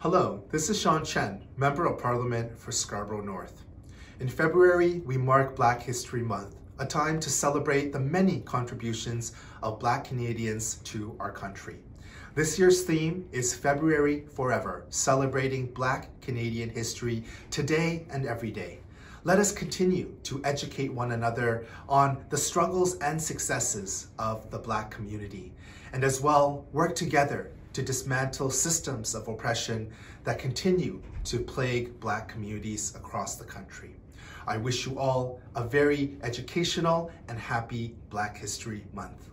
Hello, this is Shaun Chen, Member of Parliament for Scarborough North. In February, we mark Black History Month, a time to celebrate the many contributions of Black Canadians to our country. This year's theme is February Forever, celebrating Black Canadian history today and every day. Let us continue to educate one another on the struggles and successes of the Black community, and as well work together to dismantle systems of oppression that continue to plague Black communities across the country. I wish you all a very educational and happy Black History Month.